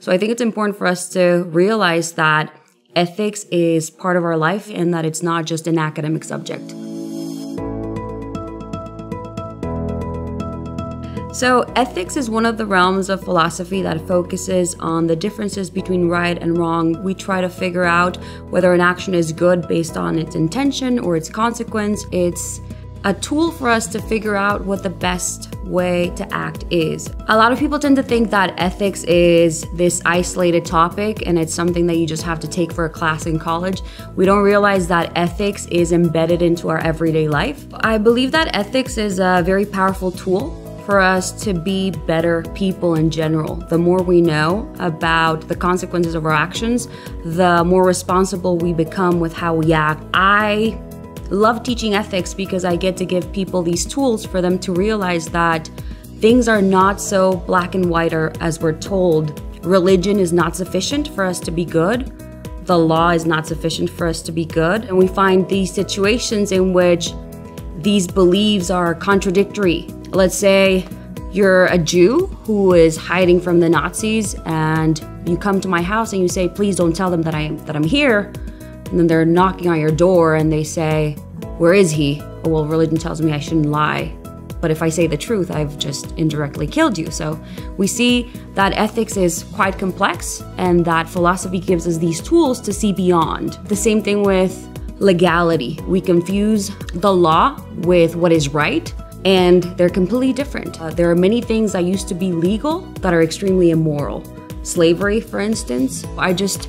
So I think it's important for us to realize that ethics is part of our life and that it's not just an academic subject. So, ethics is one of the realms of philosophy that focuses on the differences between right and wrong. We try to figure out whether an action is good based on its intention or its consequence. It's a tool for us to figure out what the best way to act is. A lot of people tend to think that ethics is this isolated topic and it's something that you just have to take for a class in college. We don't realize that ethics is embedded into our everyday life. I believe that ethics is a very powerful tool for us to be better people in general. The more we know about the consequences of our actions, the more responsible we become with how we act. I love teaching ethics because I get to give people these tools for them to realize that things are not so black and white as we're told. Religion is not sufficient for us to be good. The law is not sufficient for us to be good. And we find these situations in which these beliefs are contradictory. Let's say you're a Jew who is hiding from the Nazis and you come to my house and you say, please don't tell them that I that I'm here. And then they're knocking on your door and they say, Where is he? Oh, well, religion tells me I shouldn't lie. But if I say the truth, I've just indirectly killed you. So we see that ethics is quite complex and that philosophy gives us these tools to see beyond. The same thing with legality. We confuse the law with what is right and they're completely different. Uh, there are many things that used to be legal that are extremely immoral. Slavery, for instance, I just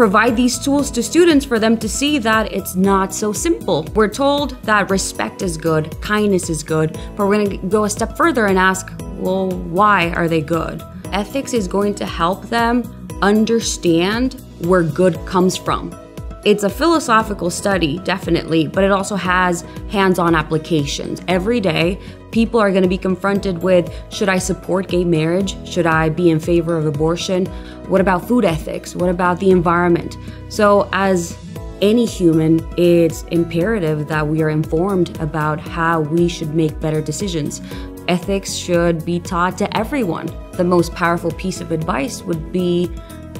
provide these tools to students for them to see that it's not so simple. We're told that respect is good, kindness is good, but we're going to go a step further and ask, well, why are they good? Ethics is going to help them understand where good comes from. It's a philosophical study, definitely, but it also has hands on applications. Every day, people are going to be confronted with should I support gay marriage? Should I be in favor of abortion? What about food ethics? What about the environment? So, as any human, it's imperative that we are informed about how we should make better decisions. Ethics should be taught to everyone. The most powerful piece of advice would be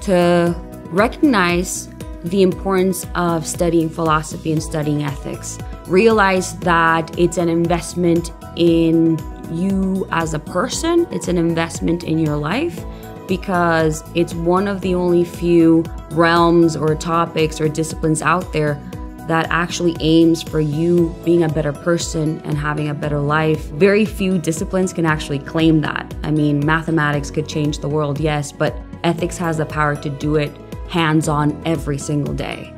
to recognize the importance of studying philosophy and studying ethics. Realize that it's an investment in you as a person, it's an investment in your life because it's one of the only few realms or topics or disciplines out there that actually aims for you being a better person and having a better life. Very few disciplines can actually claim that. I mean, mathematics could change the world, yes, but ethics has the power to do it hands on every single day.